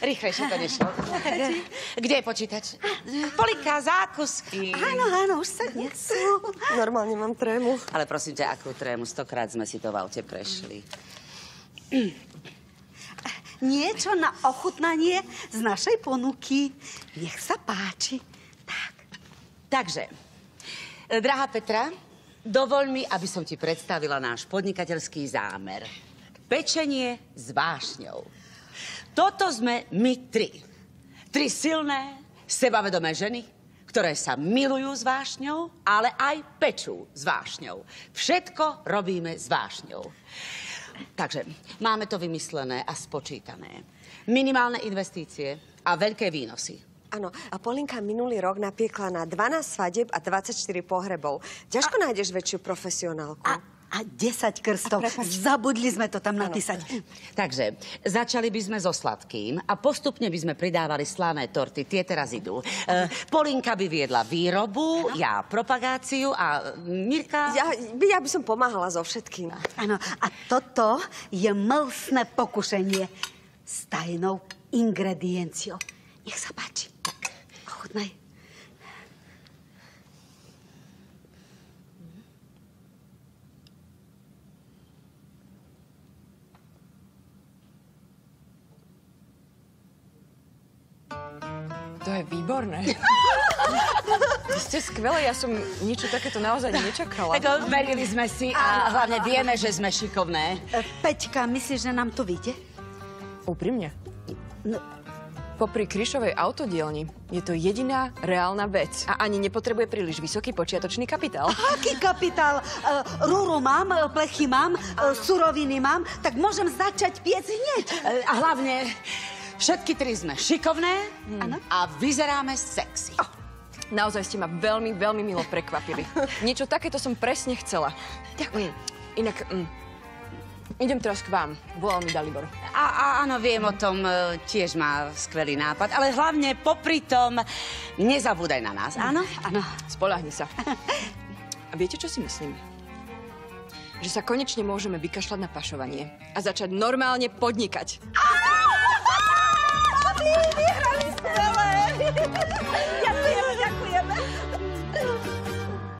rýchlejšie to nešlo. Kde je počítač? Polika, zákusky. Áno, áno, už sa nesú. Normálne mám trému. Ale prosím ťa, akú trému, stokrát sme si to v aute prešli. Niečo na ochutnanie z našej ponuky. Nech sa páči. Tak. Takže, e, drahá Petra, dovoľ mi, aby som ti predstavila náš podnikateľský zámer. Pečenie s vášňou. Toto sme my tri. Tri silné, sebavedomé ženy, ktoré sa milujú s vášňou, ale aj pečú s vášňou. Všetko robíme s vášňou. Takže máme to vymyslené a spočítané. Minimálne investície a veľké výnosy. Áno, a Polinka minulý rok napiekla na 12 svadeb a 24 pohrebov. Ťažko a... nájdeš väčšiu profesionálku. A, a 10 krstov. Zabudli sme to tam napísať. Takže začali by sme so sladkým a postupne by sme pridávali slané torty. Tie teraz idú. E, Polinka by viedla výrobu, ja propagáciu a Mirka... Ja, ja by som pomáhala so všetkým. Áno, a toto je mlsné pokušenie s tajnou ingredienciou. Nech sa páči. Ochutnaj. Je výborné. Vy ste skvelé, ja som niečo takéto naozaj nečakala. Tak verili sme si a hlavne vieme, že sme šikovné. E, Peťka, myslíš, že nám to vyjde? Úprimne. No, Popri Kryšovej autodielni je to jediná reálna vec a ani nepotrebuje príliš vysoký počiatočný kapitál. aký kapitál? Uh, rúru mám, e, plechy mám, suroviny mám, tak môžem začať piec hneď. E, A hlavne všetky tri sme šikovné Áno. a vyzeráme sexy. Naozaj ste ma veľmi, veľmi milo prekvapili. Niečo takéto som presne chcela. Ďakujem. Inak, mm, idem teraz k vám. Volal mi Dalibor. A, a áno, viem o tom, e, tiež má skvelý nápad, ale hlavne popri tom nezabúdaj na nás, áno? Áno. Spolahni sa. A viete, čo si myslím? Že sa konečne môžeme vykašľať na pašovanie a začať normálne podnikať. Vyhrali skvelé!